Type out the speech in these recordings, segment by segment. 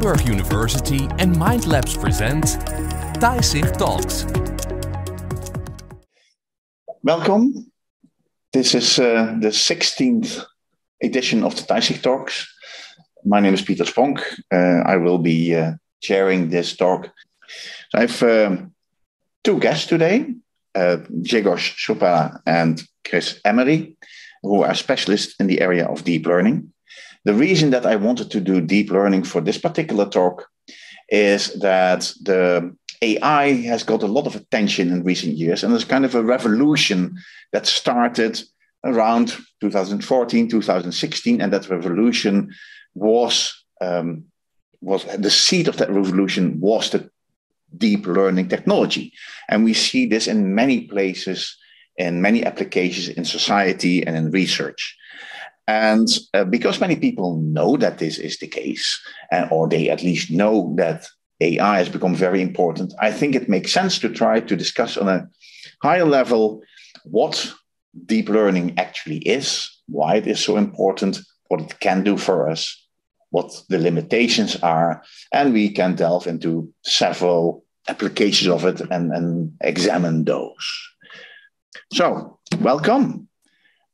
Tilburg University and MindLabs present TAISIG Talks. Welcome. This is uh, the 16th edition of the TAISIG Talks. My name is Pieter Spronck. Uh, I will be uh, chairing this talk. I have um, two guests today, uh, Grzegorz Chrupała and Chris Emmery, who are specialists in the area of deep learning. The reason that I wanted to do deep learning for this particular talk is that the AI has got a lot of attention in recent years, and there's kind of a revolution that started around 2014, 2016, and that revolution was um, was the seed of that revolution was the deep learning technology, and we see this in many places, in many applications in society and in research. And uh, because many people know that this is the case, or they at least know that AI has become very important, I think it makes sense to try to discuss on a higher level what deep learning actually is, why it is so important, what it can do for us, what the limitations are, and we can delve into several applications of it and, and examine those. So, welcome.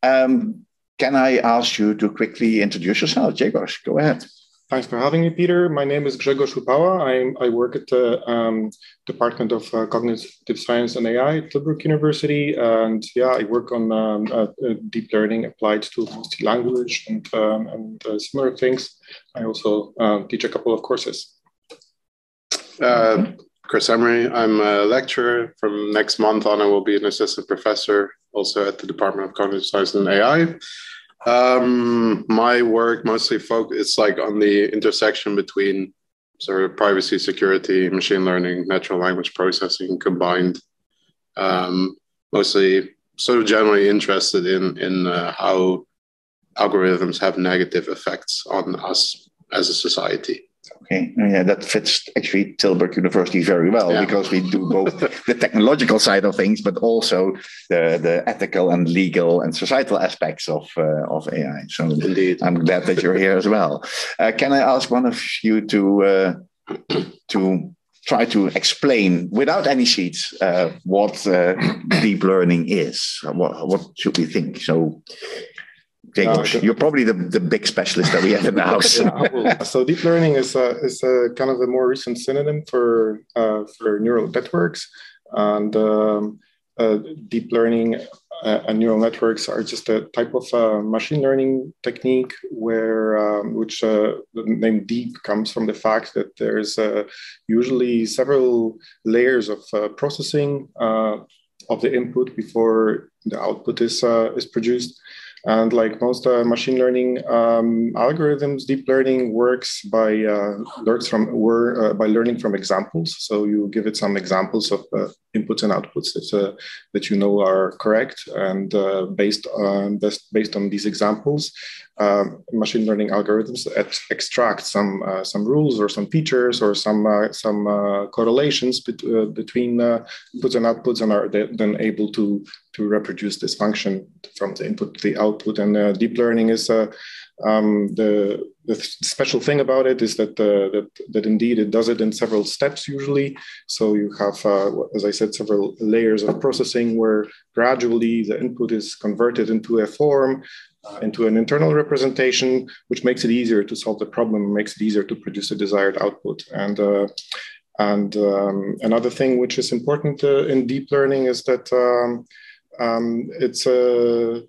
Um, can I ask you to quickly introduce yourself, Grzegorz? Go ahead. Thanks for having me, Pieter. My name is Grzegorz Chrupała. I, I work at the um, Department of uh, Cognitive Science and AI at Tilburg University. And yeah, I work on um, uh, deep learning applied to multi-language and, um, and uh, similar things. I also um, teach a couple of courses. Uh, Chris Emmery. I'm a lecturer. From next month on, I will be an assistant professor also at the Department of Cognitive Science and AI. Um, my work mostly focus like on the intersection between sort of privacy, security, machine learning, natural language processing combined. Um, mostly, sort of generally interested in in uh, how algorithms have negative effects on us as a society. Okay, yeah, that fits actually Tilburg University very well yeah. because we do both the technological side of things, but also the, the ethical and legal and societal aspects of uh, of AI. So Indeed. I'm glad that you're here as well. Uh, can I ask one of you to uh, to try to explain without any sheets uh, what uh, deep learning is? What what should we think? So uh, you're probably the, the big specialist that we have in the house. yeah, so deep learning is a, is a kind of a more recent synonym for uh, for neural networks, and um, uh, deep learning uh, and neural networks are just a type of uh, machine learning technique where um, which uh, the name deep comes from the fact that there's usually several layers of processing of the input before the output is is produced and like most uh, machine learning um, algorithms, deep learning works by uh, learns from uh, by learning from examples. So you give it some examples of uh, inputs and outputs that uh, that you know are correct, and uh, based on based, based on these examples, um, machine learning algorithms extract some some rules or some features or some some correlations bet- between inputs and outputs, and are then able to to reproduce this function from the input to the output. And uh, deep learning is uh, um, the, the special thing about it is that, uh, that that indeed it does it in several steps usually. So you have, uh, as I said, several layers of processing where gradually the input is converted into a form. Uh, into an internal representation, which makes it easier to solve the problem, makes it easier to produce the desired output. And uh, and um, another thing which is important in deep learning is that um, um, it's a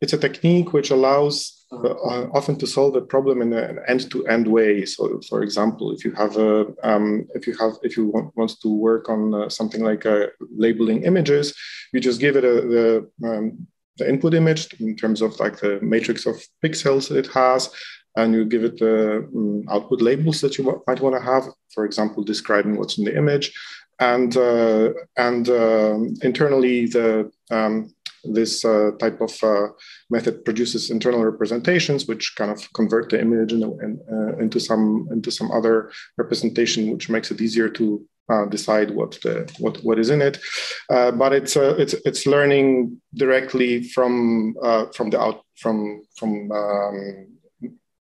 it's a technique which allows uh, often to solve a problem in an end-to-end way. So, for example, if you have a um, if you have if you want, to work on uh, something like uh, labeling images, you just give it a, the um, the input image in terms of like the matrix of pixels it has, and you give it the um, output labels that you might want to have. For example, describing what's in the image, and uh, and um, internally the um, this uh, type of uh, method produces internal representations which kind of convert the image in, in, uh, into some into some other representation which makes it easier to uh, decide what the what what is in it. Uh, but it's it's it's learning directly from from the out from from um,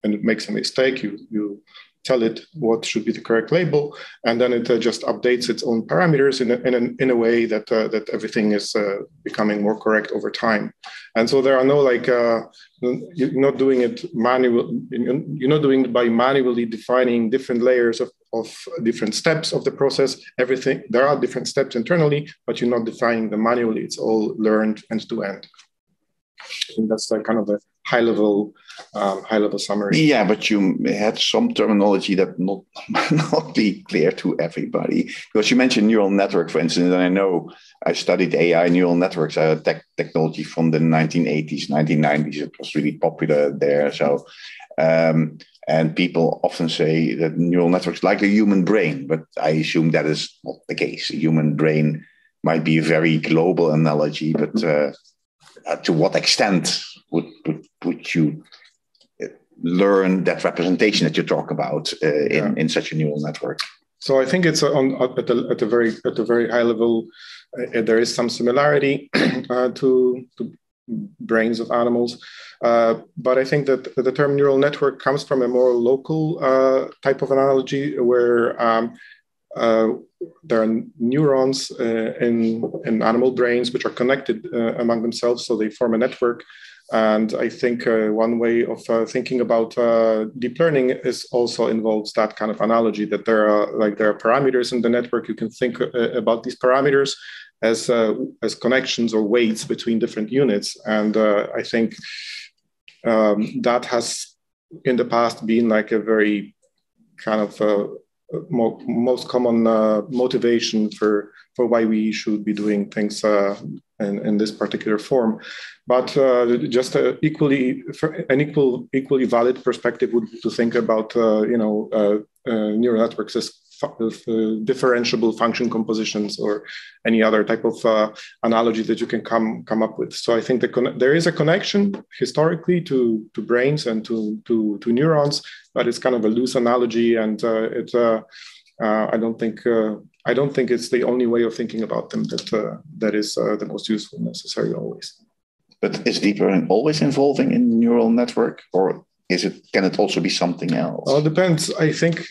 and it makes a mistake. You you tell it what should be the correct label, and then it uh, just updates its own parameters in a, in a, in a way that uh, that everything is uh, becoming more correct over time. And so there are no like uh, you're not doing it manual. You're not doing it by manually defining different layers of, of different steps of the process. Everything there are different steps internally, but you're not defining them manually. It's all learned end to end. Think that's like kind of a high level um, high level summary. Yeah, but you had some terminology that not not be clear to everybody because you mentioned neural network, for instance, and I know I studied AI neural networks, uh, tech, technology from the 1980s, 1990s. It was really popular there. So, um, and people often say that neural networks like a human brain, but I assume that is not the case. A human brain might be a very global analogy, but uh, uh, to what extent would, would, would you uh, learn that representation that you talk about uh, in, yeah. in such a neural network? So I think it's on at the at a very at a very high level. Uh, there is some similarity uh, to, to brains of animals, uh, but I think that the term neural network comes from a more local type of analogy where um, there are neurons uh, in, in animal brains which are connected uh, among themselves, so they form a network. And I think uh, one way of uh, thinking about uh, deep learning is also involves that kind of analogy that there are like there are parameters in the network. You can think uh, about these parameters as as connections or weights between different units. And I think um, that has in the past been like a very kind of mo- most common uh, motivation for for why we should be doing things uh, in, in this particular form. But uh, just equally an equal equally valid perspective would to think about you know neural networks as uh, differentiable function compositions or any other type of uh, analogy that you can come come up with. So I think the there is a connection historically to to brains and to to, to neurons, but it's kind of a loose analogy, and uh, it uh, uh, I don't think uh, I don't think it's the only way of thinking about them that that is the most useful necessarily always. But is deep learning always involving in neural network, or is it can it also be something else? Well, it depends. I think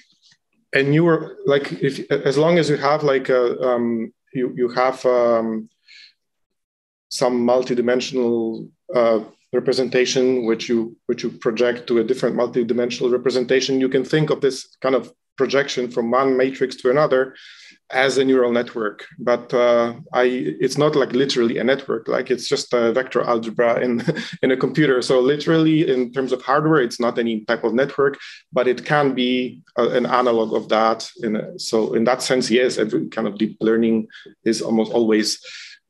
and you were like if as long as you have like a um, you you have um, some multidimensional uh, representation which you which you project to a different multidimensional representation you can think of this kind of projection from one matrix to another as a neural network but uh, i it's not like literally a network like it's just a vector algebra in in a computer. So literally in terms of hardware it's not any type of network but it can be a, an analog of that in so in that sense yes every kind of deep learning is almost always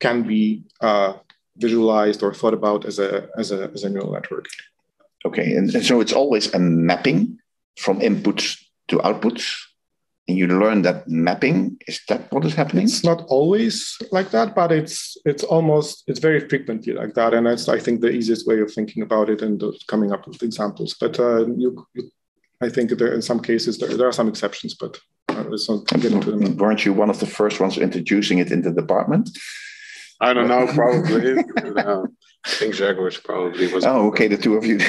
can be uh, visualized or thought about as a as a as a neural network. Okay and, and so it's always a mapping from inputs to outputs and you learn that mapping is that what is happening it's not always like that but it's it's almost it's very frequently like that and that's i think the easiest way of thinking about it and coming up with examples but uh, you, you, i think there in some cases there, there are some exceptions but uh, let's not get into them weren't you one of the first ones introducing it in the department i don't know probably no. I think Grzegorz probably was. Oh, okay, the two of you.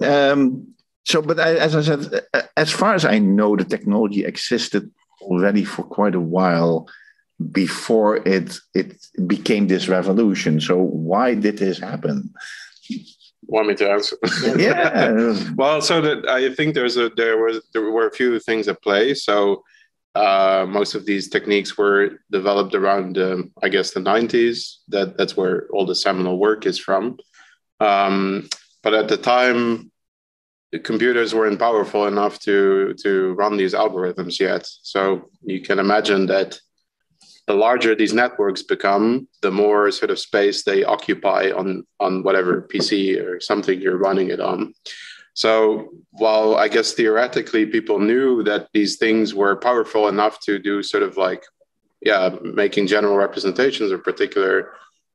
um, so, but I, as I said, as far as I know, the technology existed already for quite a while before it it became this revolution. So, why did this happen? Want me to answer? yeah. well, so that I think there's a there was there were a few things at play. So. Uh, most of these techniques were developed around, um, I guess, the 90s. That that's where all the seminal work is from. Um, but at the time, the computers weren't powerful enough to to run these algorithms yet. So you can imagine that the larger these networks become, the more sort of space they occupy on on whatever PC or something you're running it on. So while I guess theoretically people knew that these things were powerful enough to do sort of like yeah making general representations of particular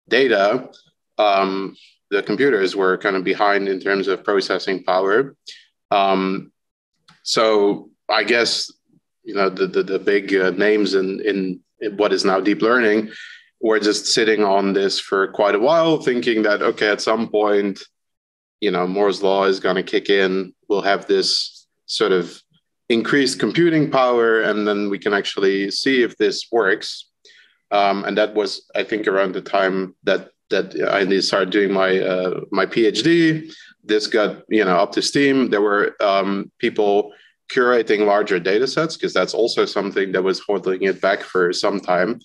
data um, the computers were kind of behind in terms of processing power. Um, so I guess you know the the, the big uh, names in, in, in what is now deep learning were just sitting on this for quite a while, thinking that okay, at some point you know Moore's law is going to kick in. We'll have this sort of increased computing power, and then we can actually see if this works. Um, and that was, I think, around the time that that I started doing my uh, my PhD. This got you know up to steam. There were um, people curating larger data sets because that's also something that was holding it back for some time.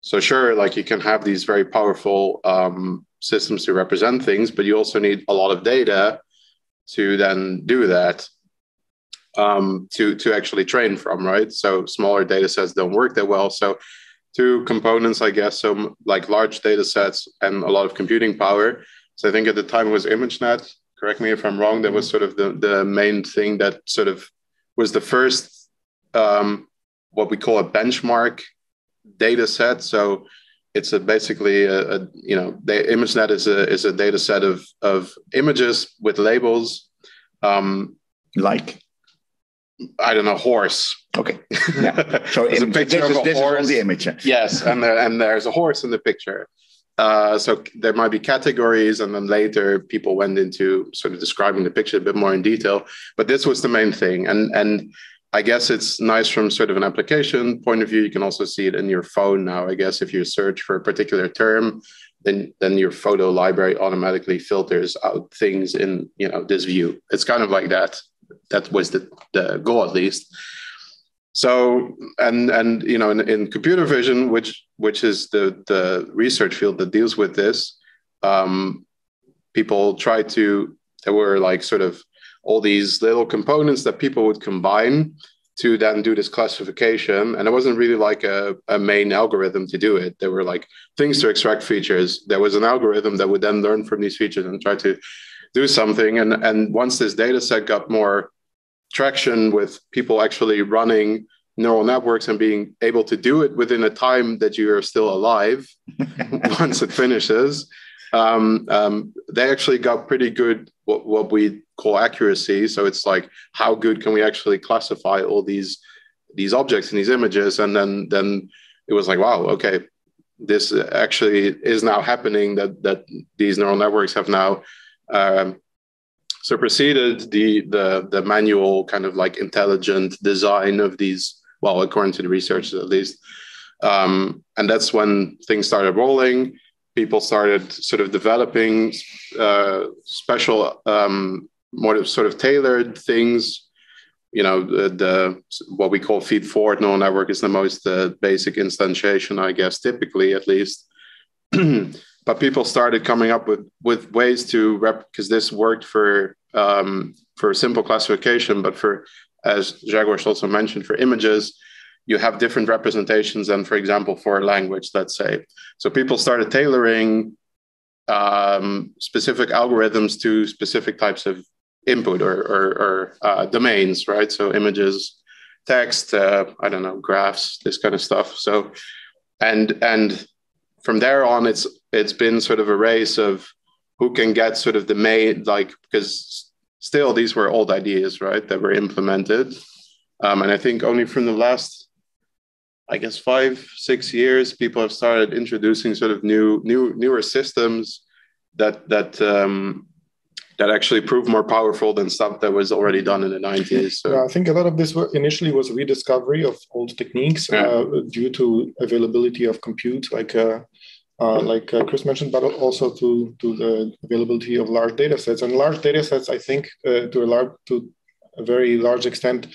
So sure, like you can have these very powerful um, systems to represent things, but you also need a lot of data to then do that um, to to actually train from, right? So smaller data sets don't work that well. So two components, I guess, so like large data sets and a lot of computing power. So I think at the time it was ImageNet. Correct me if I'm wrong. That was sort of the the main thing that sort of was the first um, what we call a benchmark data set. So it's a basically a, a, you know the ImageNet is a is a data set of of images with labels. Um, like I don't know horse. Okay. Yeah. So a picture this, of a this horse. is the image. Yes, and there, and there's a horse in the picture. Uh, so there might be categories, and then later people went into sort of describing the picture a bit more in detail. But this was the main thing, and and I guess it's nice from sort of an application point of view. You can also see it in your phone now. I guess if you search for a particular term, then then your photo library automatically filters out things in you know this view. It's kind of like that. That was the the goal at least. So and and you know in, in computer vision, which which is the the research field that deals with this, um, people try to there were like sort of all these little components that people would combine to then do this classification. And it wasn't really like a, a main algorithm to do it. There were like things to extract features. There was an algorithm that would then learn from these features and try to do something. And, and once this data set got more traction with people actually running neural networks and being able to do it within a time that you are still alive once it finishes, um, um, they actually got pretty good what, what we call accuracy. So it's like how good can we actually classify all these these objects and these images, and then then it was like wow, okay, this actually is now happening. That that these neural networks have now. Um, superseded the, the the manual kind of like intelligent design of these well according to the researchers at least um, and that's when things started rolling people started sort of developing uh, special, um, more sort of tailored things. You know, the, the, what we call feed forward neural network is the most uh, basic instantiation, I guess, typically at least. but people started coming up with with ways to rep because this worked for um, for simple classification, but for as Grzegorz also mentioned for images, you have different representations than, for example, for language, let's say. So people started tailoring um, specific algorithms to specific types of input or, or, or uh, domains, right? So images, text, uh, I don't know, graphs, this kind of stuff. So, and and from there on, it's it's been sort of a race of who can get sort of the main like because still these were old ideas, right, that were implemented. Um, and I think only from the last I guess five six years, people have started introducing sort of new new newer systems that that um, that actually proved more powerful than stuff that was already done in the 90s. So. Yeah, I think a lot of this initially was rediscovery of old techniques yeah. uh, due to availability of compute, like uh, uh, like uh, Chris mentioned, but also to to the availability of large data sets. And large data sets, I think, uh, to a large to a very large extent,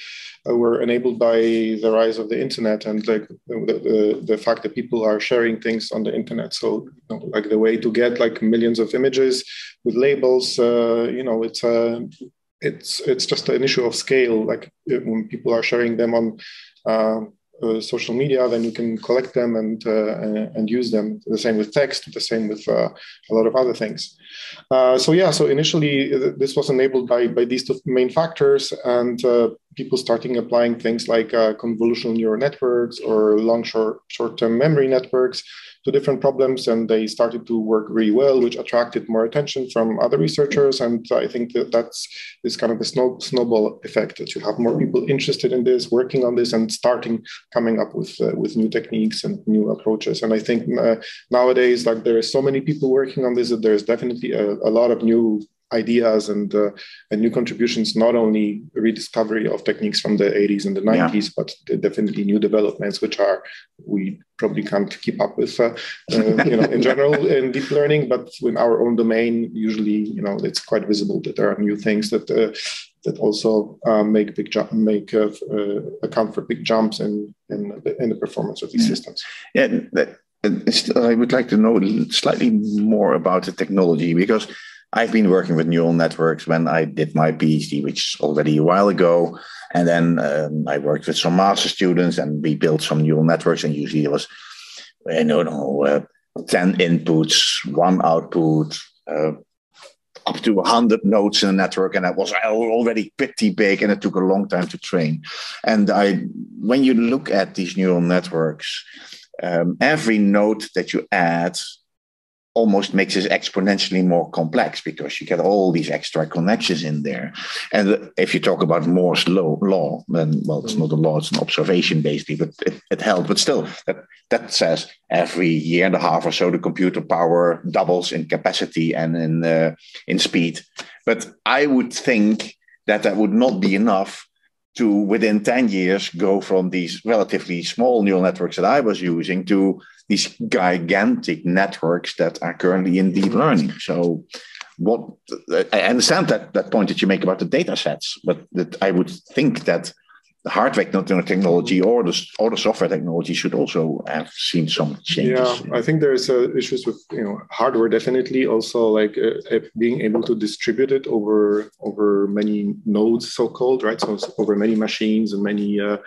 uh, were enabled by the rise of the internet and like the, the, the, fact that people are sharing things on the internet. So you know, like the way to get like millions of images with labels, uh, you know, it's a uh, it's it's just an issue of scale. Like when people are sharing them on uh, social media, then you can collect them and uh, and use them. The same with text. The same with uh, a lot of other things. Uh, so yeah, so initially this was enabled by by these two main factors, and uh, people starting applying things like convolutional neural networks or long short short term memory networks to different problems and they started to work really well which attracted more attention from other researchers. And i think that that's this kind of a snow, snowball effect that you have more people interested in this working on this and starting coming up with uh, with new techniques and new approaches. And i think uh, nowadays like there is so many people working on this that there's definitely a, a lot of new ideas and uh, and new contributions. Not only rediscovery of techniques from the 80s and the 90s, yeah. but definitely new developments, which are we probably can't keep up with, uh, uh, you know, in general in deep learning. But in our own domain, usually, you know, it's quite visible that there are new things that uh, that also uh, make big jump, make uh, uh, account for big jumps in in the, in the performance of these yeah. systems. Yeah, I would like to know slightly more about the technology because I've been working with neural networks when I did my PhD, which is already a while ago, and then um, I worked with some master students, and we built some neural networks, and usually it was, I don't know, uh, ten inputs, one output. Uh, up to 100 nodes in a network and that was already pretty big and it took a long time to train and i when you look at these neural networks um, every node that you add almost makes it exponentially more complex because you get all these extra connections in there. And if you talk about Moore's law, law then well, it's not a law; it's an observation basically, but it, it helped. But still, that that says every year and a half or so, the computer power doubles in capacity and in uh, in speed. But I would think that that would not be enough to within 10 years go from these relatively small neural networks that I was using to these gigantic networks that are currently in deep learning. So, what I understand that that point that you make about the data sets, but that I would think that the hardware technology or the or the software technology should also have seen some changes. Yeah, I think there's uh, issues with you know hardware definitely. Also, like uh, being able to distribute it over over many nodes, so called, right? So over many machines and many. Uh,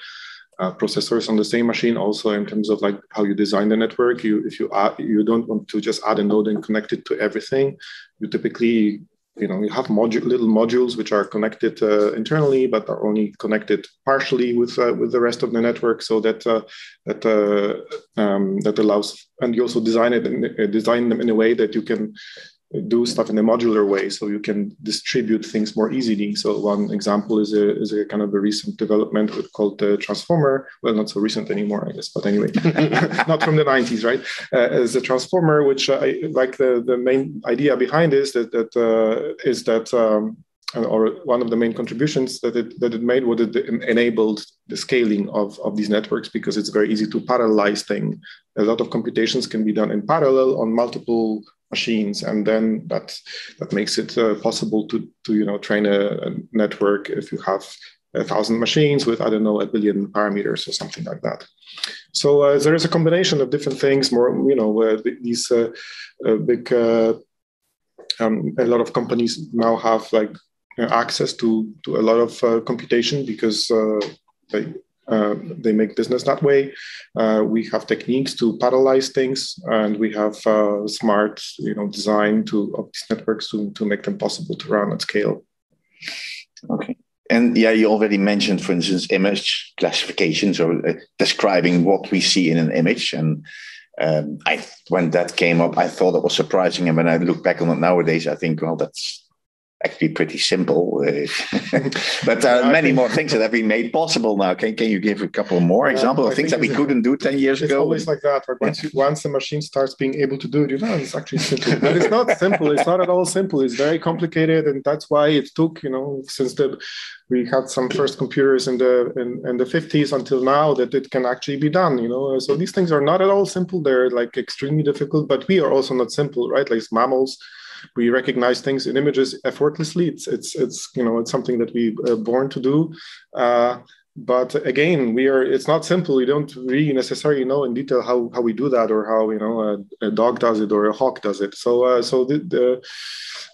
uh, processors on the same machine also in terms of like how you design the network. You if you add you don't want to just add a node and connect it to everything. You typically you know you have module, little modules which are connected uh, internally but are only connected partially with uh, with the rest of the network. So that uh, that uh, um, that allows and you also design it and uh, design them in a way that you can do stuff in a modular way so you can distribute things more easily. So one example is a, is a kind of a recent development called the transformer. Well, not so recent anymore, I guess, but anyway, not from the 90s, right? Uh, as a transformer, which I like the, the main idea behind is that, that uh, is that um, or one of the main contributions that it, that it made was it enabled the scaling of, of these networks because it's very easy to parallelize things. A lot of computations can be done in parallel on multiple machines, and then that that makes it uh, possible to to you know train a, a, network if you have a thousand machines with I don't know a billion parameters or something like that. So uh, there is a combination of different things. More you know uh, these uh, uh, big. Uh, um, a lot of companies now have like access to to a lot of computation because they uh, they make business that way. Uh, we have techniques to parallelize things, and we have uh, smart, you know, design to of these networks to, to make them possible to run at scale. Okay. And yeah, you already mentioned, for instance, image classification, so uh, describing what we see in an image. And um, I, when that came up, I thought it was surprising. And when I look back on it nowadays, I think, well, that's actually pretty simple. But uh, many more things that have been made possible now. Can, can you give a couple more yeah, examples of things that we couldn't do 10 years it's ago? It's always like that. Right? Once, you, once the machine starts being able to do it, you know, it's actually simple. but it's not simple. It's not at all simple. It's very complicated. And that's why it took, you know, since the we had some first computers in the in, in the 50s until now that it can actually be done you know so these things are not at all simple they're like extremely difficult but we are also not simple right like mammals we recognize things in images effortlessly. It's it's it's you know it's something that we are uh, born to do. Uh, but again we are it's not simple. We don't really necessarily know in detail how, how we do that or how you know a, a dog does it or a hawk does it. So uh, so the, the,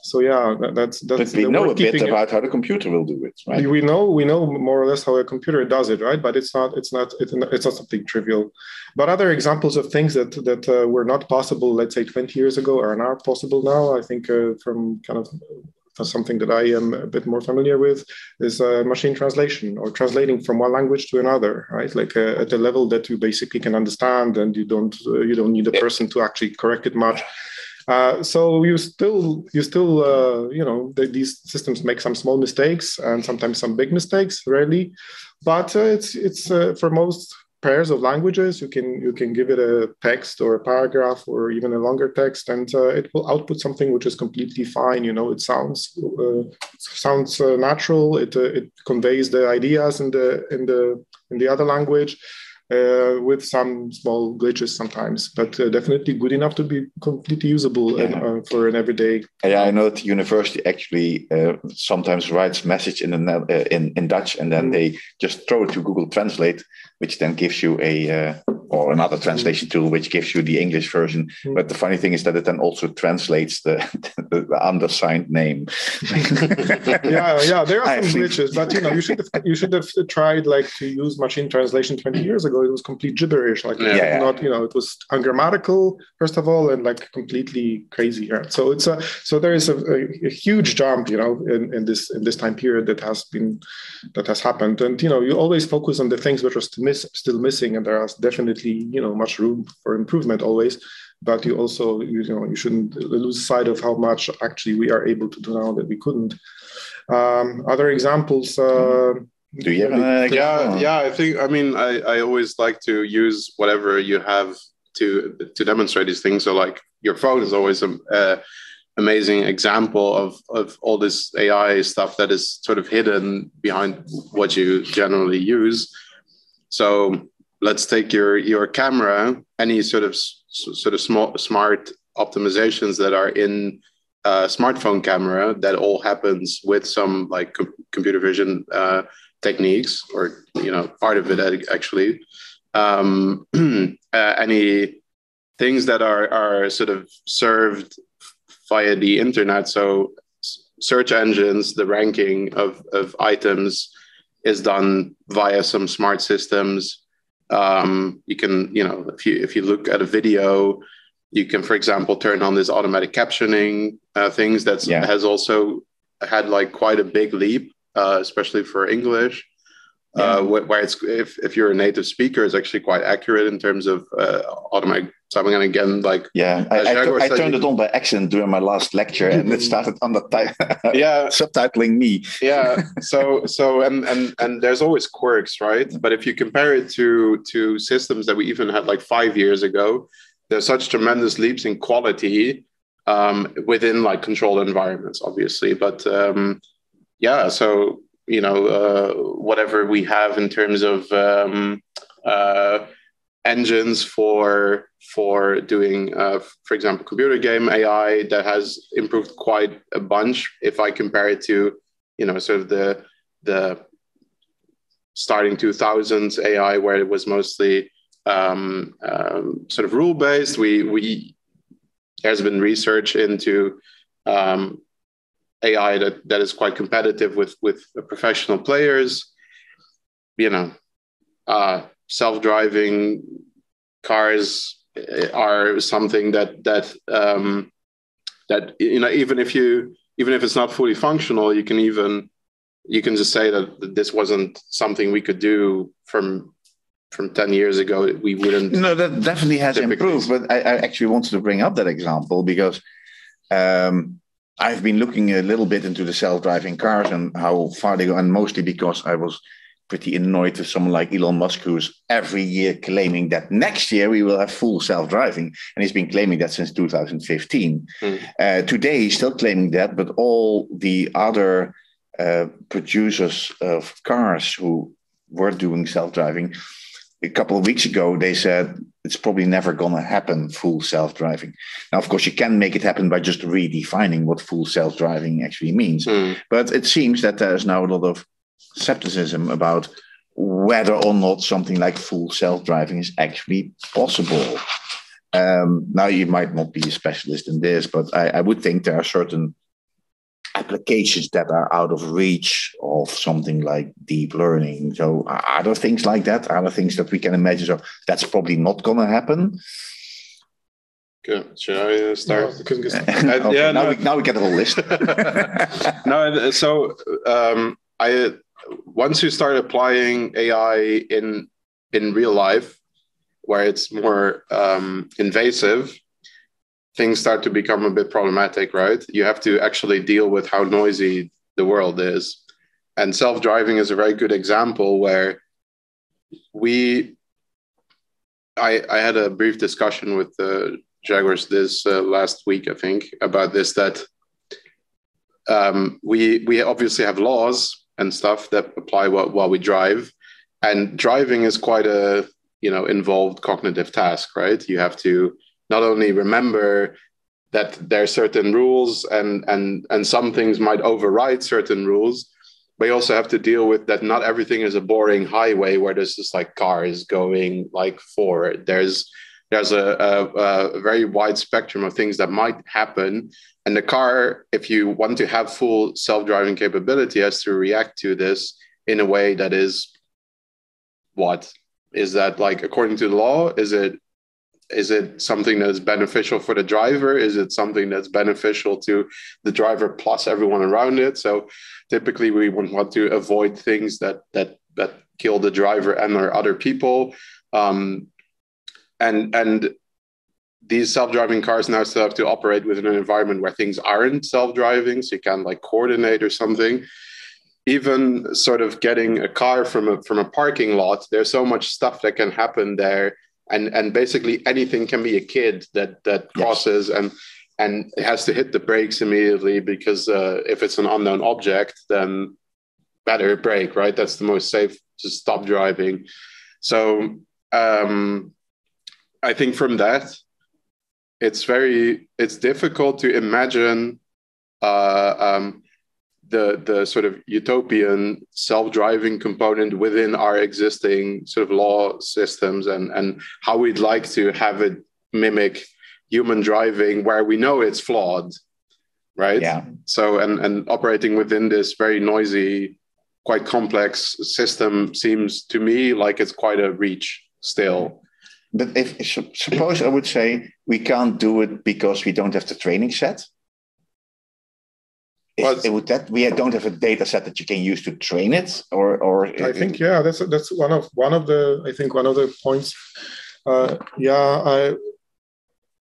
so yeah that's that's but we know a bit about it. how the computer will do it right? We know we know more or less how a computer does it right? But it's not it's not it's not, it's not something trivial. But other examples of things that that uh, were not possible let's say 20 years ago are now possible now i think uh, from kind of something that I am a bit more familiar with is uh, machine translation or translating from one language to another, right? Like uh, at a level that you basically can understand, and you don't uh, you don't need a person to actually correct it much. Uh, so you still you still uh, you know the, these systems make some small mistakes and sometimes some big mistakes, rarely, but uh, it's it's for most pairs of languages. You can you can give it a text or a paragraph or even a longer text, and uh, it will output something which is completely fine. You know, it sounds uh, sounds uh, natural. It uh, it conveys the ideas in the in the in the other language uh, with some small glitches sometimes, but uh, definitely good enough to be completely usable yeah. uh, for an everyday. Yeah, I know that the university actually uh, sometimes writes message in, the, uh, in in Dutch, and then mm. they just throw it to Google Translate, which then gives you a uh, or another translation tool which gives you the English version. Mm. But the funny thing is that it then also translates the, the, the undersigned name. yeah, yeah, there are some glitches, but you know, you should have you should have tried like to use machine translation 20 years ago. It was complete gibberish. Like yeah, yeah. not, you know, it was ungrammatical first of all, and like completely crazy. Right? So it's a so there is a, a, a huge jump, you know, in, in this in this time period that has been that has happened. And you know, you always focus on the things which are still, miss, still missing, and there are definitely definitely you know much room for improvement always but you also you know you shouldn't lose sight of how much actually we are able to do now that we couldn't. Um, other examples uh, do you have an yeah yeah i think i mean I, I always like to use whatever you have to to demonstrate these things. So like your phone is always a, a amazing example of of all this ai stuff that is sort of hidden behind what you generally use so let's take your your camera, any sort of sort of small smart optimizations that are in a smartphone camera that all happens with some like com- computer vision uh, techniques or you know part of it actually. Um, uh, any things that are are sort of served via the internet. So search engines the ranking of of items is done via some smart systems um, you can, you know, if you if you look at a video, you can, for example, turn on this automatic captioning uh, things that yeah. has also had like quite a big leap, uh, especially for English. Uh, yeah. Where it's if, if you're a native speaker, it's actually quite accurate in terms of uh, automatic. So I'm going to again like yeah, I, I, I turned it on by accident during my last lecture, and it started on the yeah subtitling me. yeah. So so and and and there's always quirks, right? But if you compare it to to systems that we even had like five years ago, there's such tremendous leaps in quality um, within like controlled environments, obviously. But um, yeah, so you know uh, whatever we have in terms of um, uh, engines for for doing uh, for example computer game ai that has improved quite a bunch. If i compare it to you know sort of the the starting 2000s ai where it was mostly um, um, sort of rule based we we there's been research into um, AI that, that is quite competitive with with professional players. You know, uh, self-driving cars are something that that um, that you know even if you even if it's not fully functional, you can even you can just say that this wasn't something we could do from from 10 years ago we wouldn't no that definitely has improved but I, I, actually wanted to bring up that example because um, I've been looking a little bit into the self-driving cars and how far they go, and mostly because I was pretty annoyed with someone like Elon Musk, who's every year claiming that next year we will have full self-driving, and he's been claiming that since 2015. Mm. Uh, today he's still claiming that, but all the other uh, producers of cars who were doing self-driving a couple of weeks ago they said it's probably never going to happen full self-driving now of course you can make it happen by just redefining what full self-driving actually means mm. but it seems that there's now a lot of skepticism about whether or not something like full self-driving is actually possible um, now you might not be a specialist in this but I, I would think there are certain applications that are out of reach of something like deep learning. So, are there things like that? Are there things that we can imagine? So, that's probably not going to happen. Good. Should I uh, start? No, okay, yeah, now, no. we, now we get a whole list. no, so um, I once you start applying AI in in real life, where it's more um, invasive, things start to become a bit problematic, right? You have to actually deal with how noisy the world is. And self driving is a very good example where we I, I had a brief discussion with the Grzegorz this uh, last week, I think, about this that um, we we obviously have laws and stuff that apply while, while we drive, and driving is quite a you know involved cognitive task, right? You have to not only remember that there are certain rules and and and some things might override certain rules but you also have to deal with that not everything is a boring highway where there's just like cars going like forward there's there's a, a, a, very wide spectrum of things that might happen. And the car if you want to have full self-driving capability has to react to this in a way that is what? Is that like according to the law? Is it is it something that's beneficial for the driver? Is it something that's beneficial to the driver plus everyone around it? So typically we would want to avoid things that that that kill the driver and or other people. Um, and and these self-driving cars now still have to operate within an environment where things aren't self-driving so you can like coordinate or something. Even sort of getting a car from a from a parking lot there's so much stuff that can happen there and and basically anything can be a kid that that crosses yes. and and has to hit the brakes immediately because uh, if it's an unknown object then better brake right that's the most safe to stop driving so um, i think from that it's very it's difficult to imagine uh, um, the the sort of utopian self-driving component within our existing sort of law systems and and how we'd like to have it mimic human driving where we know it's flawed right? Yeah. So and and operating within this very noisy quite complex system seems to me like it's quite a reach still. But if suppose i would say we can't do it because we don't have the training set well, would that we don't have a data set that you can use to train it, or or I think yeah, that's that's one of one of the I think one of the points. Uh, yeah, I,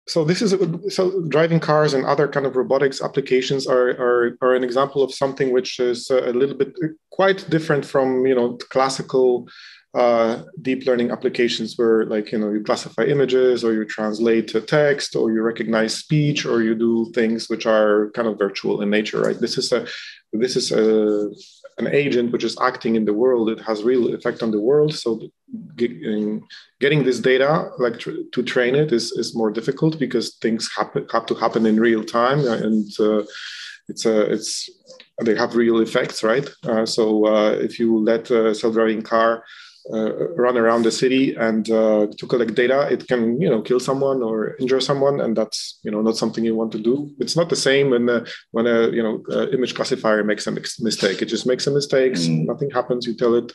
so this is a, so driving cars and other kind of robotics applications are, are are an example of something which is a little bit quite different from you know classical uh, deep learning applications where like you know you classify images or you translate text or you recognize speech or you do things which are kind of virtual in nature right? This is a this is a an agent which is acting in the world. It has real effect on the world. So getting, this data like to train it is, is more difficult because things happen have to happen in real time and uh, it's a it's they have real effects right? Uh, so uh, if you let a self-driving car run around the city and uh, to collect data it can you know kill someone or injure someone and that's you know not something you want to do. It's not the same when uh, when a you know image classifier makes a mistake. It just makes a mistake mm. nothing happens you tell it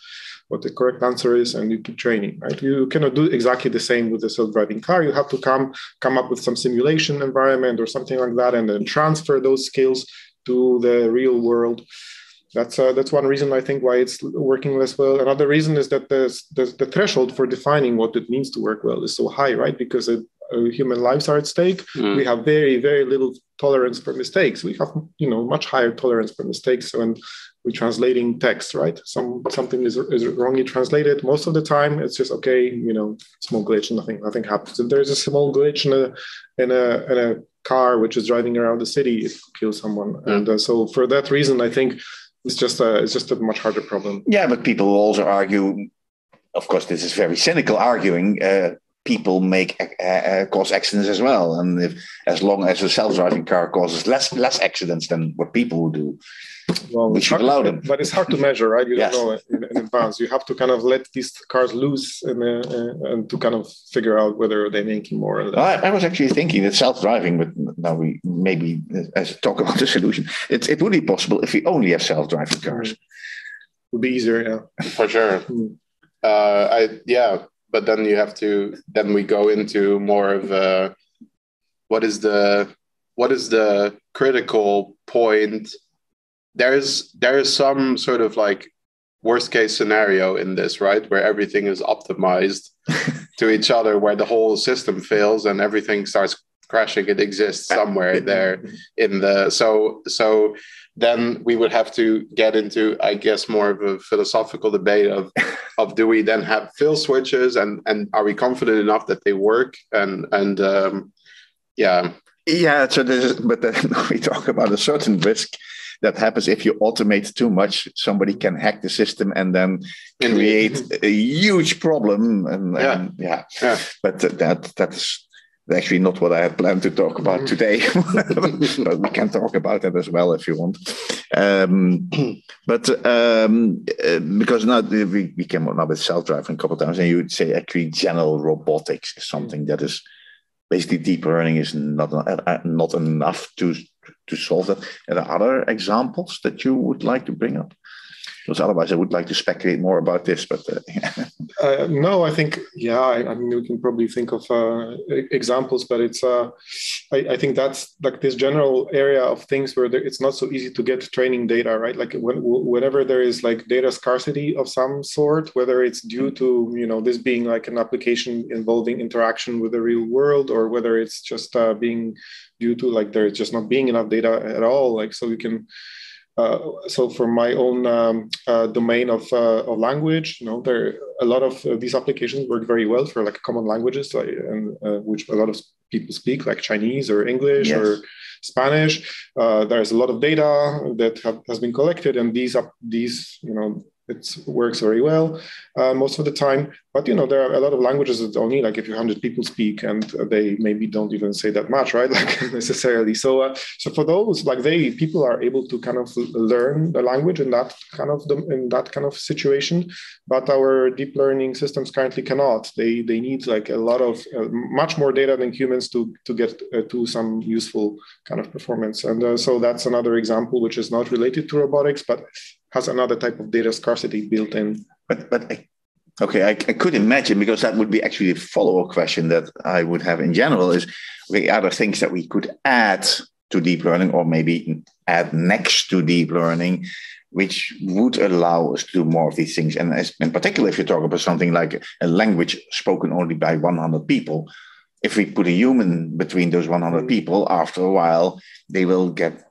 what the correct answer is and you keep training right? You cannot do exactly the same with a self-driving car. You have to come come up with some simulation environment or something like that and then transfer those skills to the real world that's uh, that's one reason I think why it's working less well. Another reason is that the, the, the threshold for defining what it means to work well is so high, right? Because it, uh, human lives are at stake. Mm. We have very very little tolerance for mistakes. We have you know much higher tolerance for mistakes when we're translating text, right? Some something is, is wrongly translated. Most of the time, it's just okay, you know, small glitch, nothing nothing happens. If there's a small glitch in a in a in a car which is driving around the city, it could kill someone. Mm. And uh, so for that reason, I think it's just a it's just a much harder problem. Yeah, but people also argue. Of course, this is very cynical arguing. Uh, people make uh, uh, cause accidents as well, and if as long as a self-driving car causes less less accidents than what people would do, well, we should allow them. But it's hard to measure, right? You yes. don't know in, in, advance. You have to kind of let these cars loose and, uh, uh, and to kind of figure out whether they're making more. Or I, I, was actually thinking that self-driving, but now we maybe uh, as talk about the solution, it, it would be possible if we only have self-driving cars. Mm. Would be easier, yeah. For sure. Mm. Uh, I yeah, but then you have to. Then we go into more of a, what is the what is the critical point there's there is some sort of like worst case scenario in this, right? Where everything is optimized to each other, where the whole system fails and everything starts crashing. It exists somewhere there in the so so then we would have to get into, I guess, more of a philosophical debate of, of do we then have fill switches and and are we confident enough that they work and and um, yeah. Yeah, so this is, but then we talk about a certain risk that happens if you automate too much. Somebody can hack the system and then create a huge problem. And yeah, and, yeah. yeah. but that that's actually not what I had planned to talk about mm. today, but we can talk about that as well if you want. Um, but um, uh, because now we, we came up now with self-driving a couple of times, and you would say actually general robotics is something that is basically deep learning is not uh, not enough to to solve that. Are there other examples that you would like to bring up? Because otherwise I would like to speculate more about this. But uh, uh, no, I think yeah, I, I, mean we can probably think of uh, examples, but it's uh, I, I, think that's like this general area of things where there, it's not so easy to get training data, right? Like when, whenever there is like data scarcity of some sort, whether it's due to you know this being like an application involving interaction with the real world, or whether it's just uh, being due to like there's just not being enough data at all, like so you can so for my own um, uh, domain of, uh, of language, you know, there a lot of uh, these applications work very well for like common languages, like, and, uh, which a lot of people speak, like Chinese or English yes. or Spanish. there's a lot of data that have, has been collected, and these these you know it works very well uh, most of the time. But you know, there are a lot of languages that only like a few 100 people speak, and they maybe don't even say that much, right? Like necessarily. So, uh, so for those, like they people are able to kind of learn the language in that kind of in that kind of situation. But our deep learning systems currently cannot. They they need like a lot of uh, much more data than humans to to get uh, to some useful kind of performance. And uh, so that's another example which is not related to robotics, but has another type of data scarcity built in. But but I, okay, I, I could imagine because that would be actually a follow-up question that I would have in general is okay, are there things that we could add to deep learning or maybe add next to deep learning which would allow us to do more of these things. And in particular, if you talk about something like a language spoken only by 100 people, if we put a human between those 100 people, after a while, they will get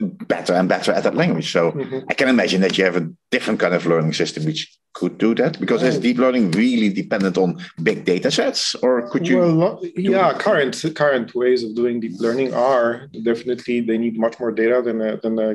better and better at that language. So mm-hmm. I can imagine that you have a different kind of learning system which could do that because right. is deep learning really dependent on big data sets or could you well yeah current current ways of doing deep learning are definitely they need much more data than a, than a,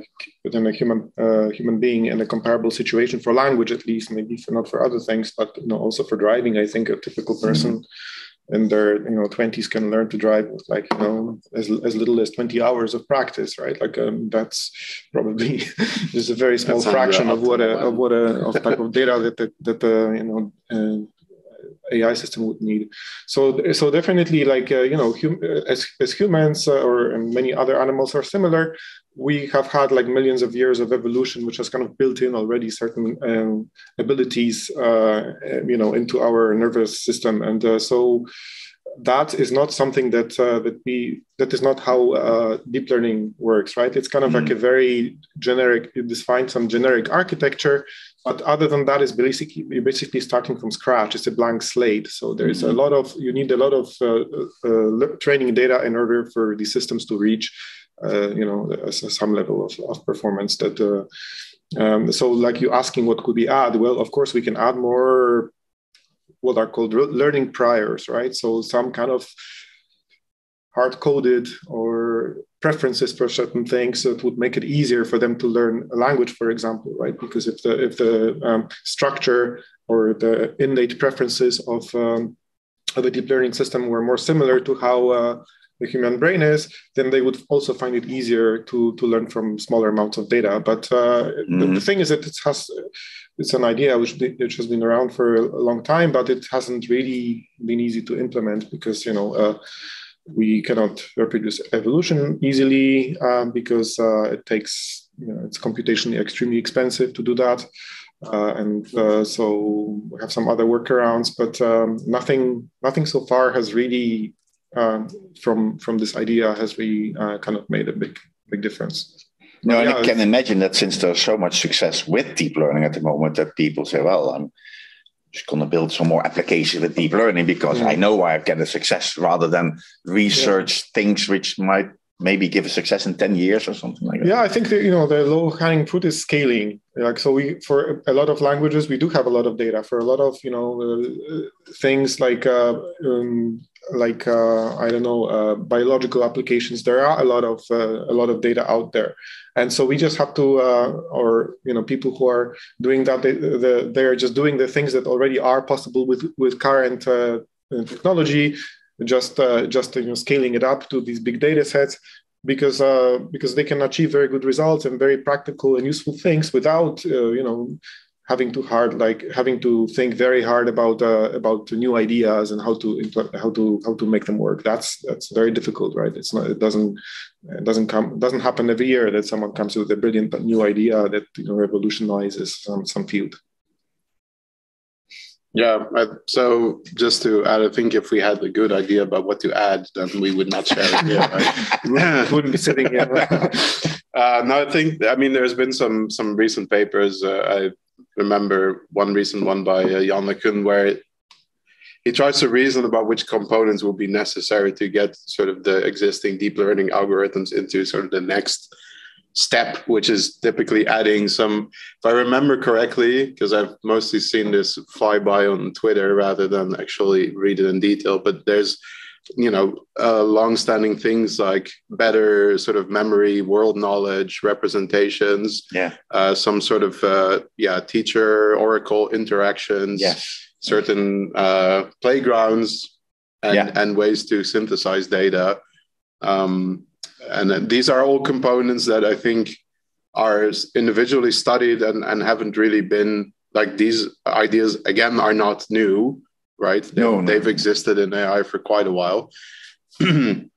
than a human uh, human being in a comparable situation for language at least maybe for not for other things but you know also for driving i think a typical person mm-hmm in their you know 20s can learn to drive with like you know as, as little as 20 hours of practice right like um, that's probably just a very small fraction of what a of what a of type of data that the, that the you know uh, AI system would need. So, so definitely, like uh, you know, hum- as as humans uh, or many other animals are similar, we have had like millions of years of evolution, which has kind of built in already certain um, abilities, uh, you know, into our nervous system, and uh, so that is not something that uh, that we that is not how uh, deep learning works, right? It's kind of mm-hmm. like a very generic. You define some generic architecture, but other than that, is basically you're basically starting from scratch. It's a blank slate. So there's mm-hmm. a lot of you need a lot of uh, uh training data in order for these systems to reach you know, some level of, of performance that. Uh, um, so, like you asking, what could we add? Well, of course, we can add more what are called learning priors, right? So, some kind of hard coded or preferences for certain things that would make it easier for them to learn a language, for example, right? Because if the if the um, structure or the innate preferences of um, of the deep learning system were more similar to how uh, the human brain is, then they would also find it easier to, to learn from smaller amounts of data. But uh, mm. the, the, mm-hmm. thing is that it has it's an idea which, which has been around for a long time, but it hasn't really been easy to implement because you know uh, we cannot reproduce evolution easily um, because uh, it takes you know it's computationally extremely expensive to do that. Uh, and uh, so we have some other workarounds, but um, nothing, nothing so far has really uh, from from this idea has really uh, kind of made a big big difference. No, and yeah, I can imagine that since there's so much success with deep learning at the moment, that people say, "Well, I'm just going to build some more applications with deep learning because I know I get a success," rather than research yeah. things which might maybe give a success in 10 years or something like that yeah i think that you know the low hanging fruit is scaling like so we for a lot of languages we do have a lot of data for a lot of you know uh, things like uh, um, like uh, i don't know uh, biological applications there are a lot of uh, a lot of data out there. And so we just have to uh, or you know people who are doing that they, the, they're just doing the things that already are possible with with current technology just uh, just you know scaling it up to these big data sets because uh, because they can achieve very good results and very practical and useful things without uh, you know having to hard like having to think very hard about uh, about new ideas and how to implement, how to how to make them work that's that's very difficult right it's not it doesn't it doesn't come doesn't happen every year that someone comes with a brilliant new idea that you know revolutionizes some some field yeah. So just to add, I think if we had a good idea about what to add, then we would not share it here, right? wouldn't be sitting here. uh, no, I think I mean there's been some some recent papers. Uh, I remember one recent one by uh, Yann LeCun where he tries to reason about which components will be necessary to get sort of the existing deep learning algorithms into sort of the next step, which is typically adding some, if I remember correctly, because I've mostly seen this fly by on Twitter rather than actually read it in detail, but there's, you know, uh, long-standing things like better sort of memory, world knowledge, representations, yeah, uh, some sort of uh, yeah teacher oracle interactions, yes. certain uh, playgrounds, and, Yeah. and ways to synthesize data. Um, and these are all components that I think are individually studied and, and haven't really been like these ideas again are not new, right? They, No, no. They've existed in AI for quite a while.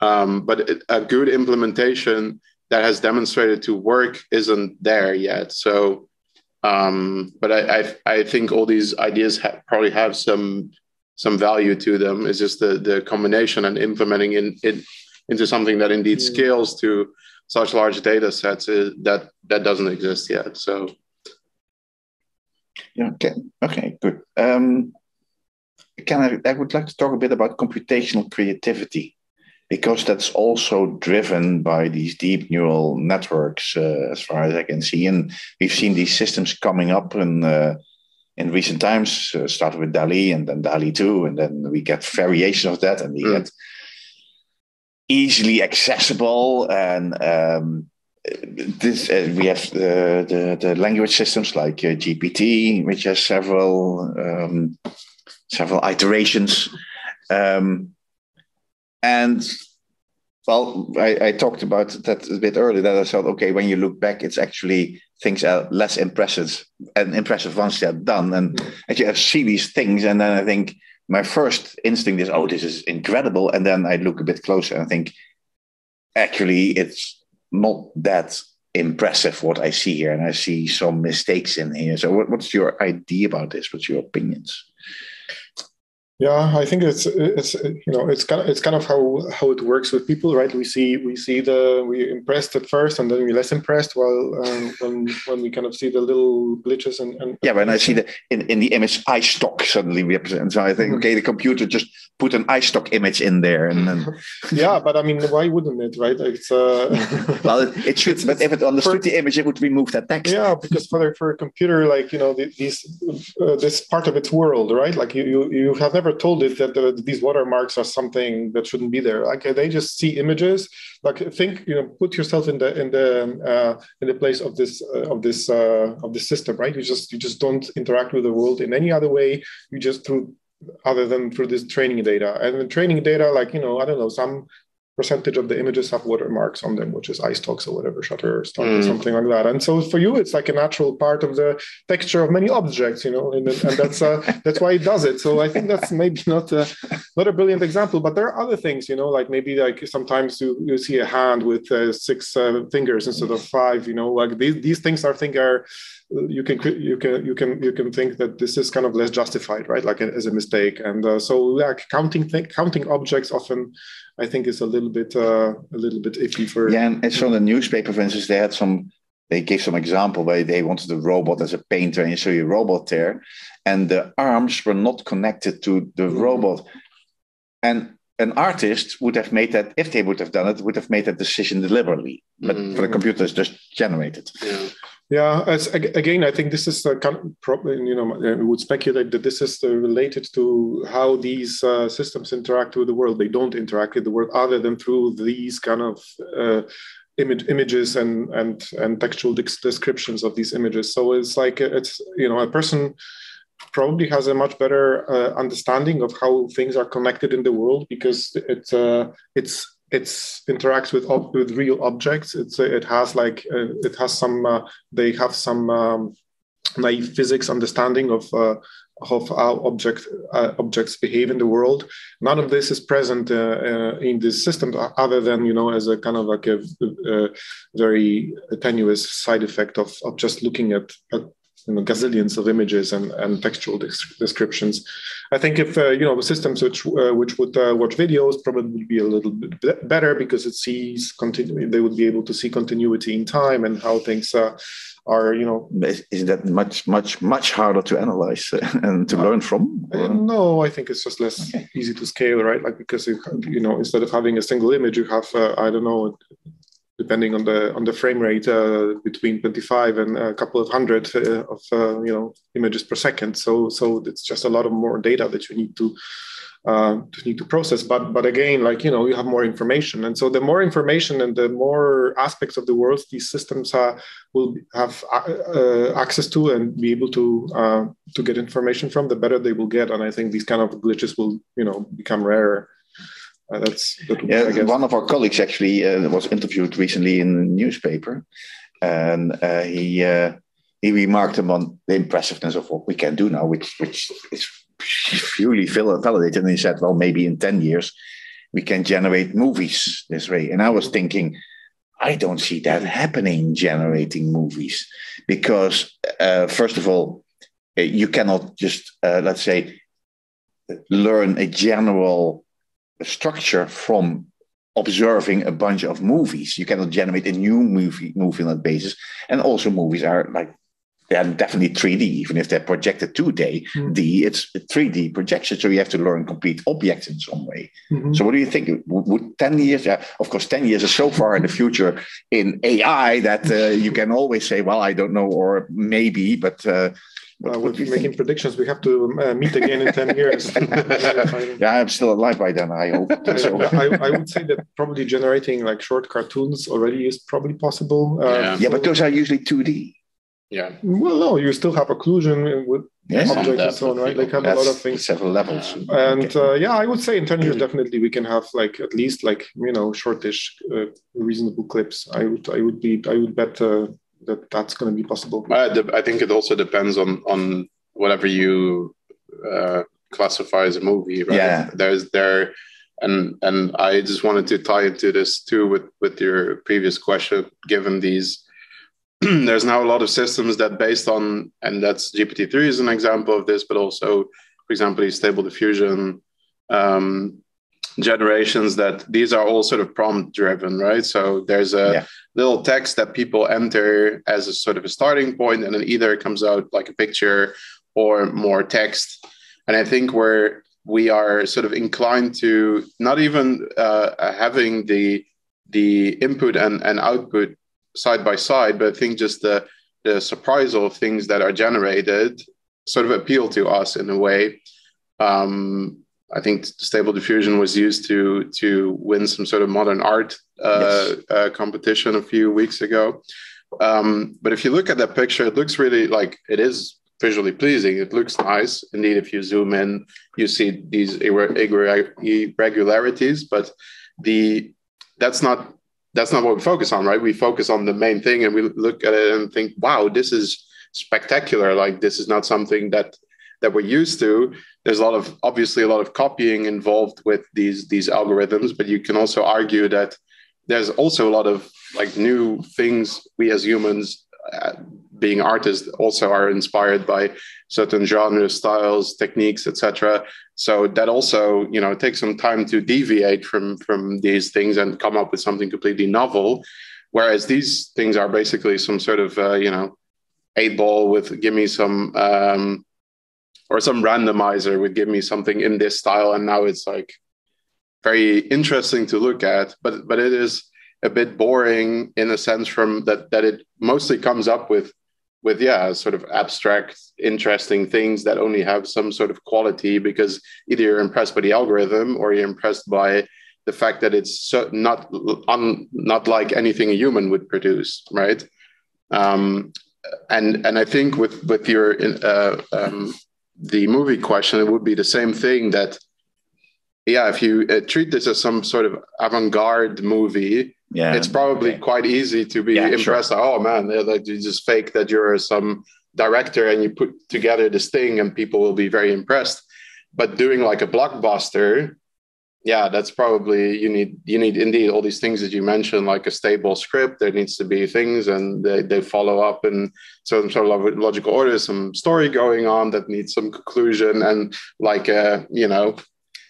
um, but it, a good implementation that has demonstrated to work isn't there yet. So, um, but I, I, I think all these ideas ha- probably have some some value to them. It's just the the combination and implementing in it into something that indeed Mm. scales to such large data sets is, that that doesn't exist yet. So Yeah, okay, okay, good. Um, can I, I would like to talk a bit about computational creativity because that's also driven by these deep neural networks, uh, as far as I can see. And we've seen these systems coming up in uh, in recent times. Uh, started with DALL-E and then DALL-E two, and then we get variations of that, and we Mm. get easily accessible and um, this uh, we have the, the the language systems like uh, GPT, which has several um, several iterations, um, and well, I, I talked about that a bit earlier. That I thought, okay, when you look back, it's actually things are less impressive and impressive once they're done, and actually I see these things, and then I think my first instinct is, oh, this is incredible, and then I look a bit closer and I think, actually, it's not that impressive what I see here, and I see some mistakes in here. So, what, what's your idea about this? What's your opinions? Yeah, I think it's it's you know it's kind of it's kind of how how it works with people, right? We see we see the we impressed at first, and then we're less impressed. While um, when when we kind of see the little glitches and, and Yeah, when I see the in, in the image iStock suddenly represents, so I think, okay, the computer just put an iStock image in there, and then yeah, but I mean, why wouldn't it, right? It's uh, well, it, it should, but if it understood the image, it would remove that text. yeah, because for for a computer, like you know, the- these uh, this part of its world, right? Like you you you have never told it that uh, these watermarks are something that shouldn't be there. Like they just see images. Like think, you know, put yourself in the in the uh, in the place of this uh, of this uh, of this system, right? You just you just don't interact with the world in any other way. You just through other than through this training data and the training data, like you know, I don't know, some percentage of the images have watermarks on them, which is ice iStocks or whatever, Shutterstock or Mm. something like that. And so for you, it's like a natural part of the texture of many objects, you know, and, and that's uh, that's why it does it. So I think that's maybe not a, not a brilliant example, but there are other things, you know, like maybe like sometimes you, you see a hand with uh, six uh, fingers instead of five, you know, like these, these things I think are you can you can you can you can think that this is kind of less justified, right? Like as a mistake, and uh, so like counting th- counting objects often, I think is a little bit uh, a little bit iffy for Yeah, and it's from the newspaper, for instance, they had some, they gave some example where they wanted a robot as a painter, and you saw your robot there, and the arms were not connected to the Mhm. robot. And an artist would have made that if they would have done it would have made that decision deliberately but mm. for the computer it's just generated yeah yeah as, again i think this is a kind of problem you know we would speculate that this is related to how these uh, systems interact with the world. They don't interact with the world other than through these kind of uh, image, images and and and textual descriptions of these images. So it's like it's you know a person probably has a much better uh, understanding of how things are connected in the world because it uh, it's it's interacts with with real objects. It's it has like uh, it has some uh, they have some um, naive physics understanding of uh, of how object uh, objects behave in the world. None of this is present in this system, other than you know as a kind of like a, a very tenuous side effect of, of just looking at, at you know, gazillions of images and, and textual descriptions. I think if uh, you know the systems which uh, which would uh, watch videos probably would be a little bit better because it sees continue. They would be able to see continuity in time and how things uh, are. You know, is that much much much harder to analyze and to learn from? Uh, no, I think it's just less okay. easy to scale, right? Like because you, you know instead of having a single image, you have uh, I don't know depending on the on the frame rate uh, between 25 and a couple of hundred uh, of uh, you know images per second. So so it's just a lot of more data that you need to uh, to need to process. But but again like you know you have more information. And so the more information and the more aspects of the world these systems uh, will have uh, access to and be able to to get information from the better they will get. And i think these kind of glitches will you know become rarer uh, that's that, yeah, one of our colleagues actually uh, was interviewed recently in the newspaper, and uh, he uh, he remarked upon the impressiveness of what we can do now, which which is purely validated. And he said, well, maybe in ten years we can generate movies this way. And I was thinking, I don't see that happening, generating movies, because uh, first of all, uh, you cannot just let's say learn a general structure from observing a bunch of movies. You cannot generate a new movie movie on that basis. And also movies are like they're definitely 3D, even if they're projected 2D, mm. it's 3D projection. So you have to learn complete objects in some way. Mm-hmm. So what do you think? Would, would 10 years, yeah, of course, 10 years is so far in the future in AI that uh, you can always say, well, I don't know, or maybe, but uh, uh, we'll be making predictions. We have to uh, meet again in 10 years. yeah, I'm still alive by then, I hope. So. I, I, would say that probably generating like short cartoons already is probably possible. Uh, yeah. yeah, but those are usually 2D. Yeah. Well, no, you still have occlusion with yes, objects and so on, right? Like have a lot of things. Several levels. And okay. uh, yeah, I would say in 10 years, definitely we can have like at least like, you know, shortish, uh, reasonable clips. I would, I would be, I would bet uh, that that's going to be possible? I think it also depends on on whatever you uh, classify as a movie. Right? Yeah, there's there, and and I just wanted to tie into this too with with your previous question. Given these, there's now a lot of systems that based on, and that's GPT three is an example of this, but also, for example, stable diffusion. Um, generations that these are all sort of prompt driven, right? So there's a yeah. little text that people enter as a sort of a starting point, and then either it comes out like a picture or more text. And I think where we are sort of inclined to not even uh, having the the input and, and output side by side, but I think just the the surprise of things that are generated sort of appeal to us in a way. Um, I think Stable Diffusion was used to to win some sort of modern art uh, yes. uh, competition a few weeks ago. Um, but if you look at that picture, it looks really like it is visually pleasing. It looks nice. Indeed, if you zoom in, you see these irregularities, but the that's not that's not what we focus on, right? We focus on the main thing, and we look at it and think, "Wow, this is spectacular! Like this is not something that that we're used to." there's a lot of obviously a lot of copying involved with these these algorithms but you can also argue that there's also a lot of like new things we as humans uh, being artists also are inspired by certain genres styles techniques etc so that also you know takes some time to deviate from from these things and come up with something completely novel whereas these things are basically some sort of uh, you know eight ball with give me some um, or some randomizer would give me something in this style and now it's like very interesting to look at, but but it is a bit boring in a sense from that that it mostly comes up with with yeah sort of abstract interesting things that only have some sort of quality because either you're impressed by the algorithm or you're impressed by the fact that it's so not un, not like anything a human would produce right? Um, and and i think with with your uh, um, the movie question it would be the same thing that yeah if you uh, treat this as some sort of avant-garde movie yeah it's probably okay. quite easy to be yeah, impressed sure. oh man like you just fake that you're some director and you put together this thing and people will be very impressed but doing like a blockbuster yeah that's probably you need you need indeed all these things that you mentioned like a stable script there needs to be things and they, they follow up in some sort of logical order some story going on that needs some conclusion and like uh you know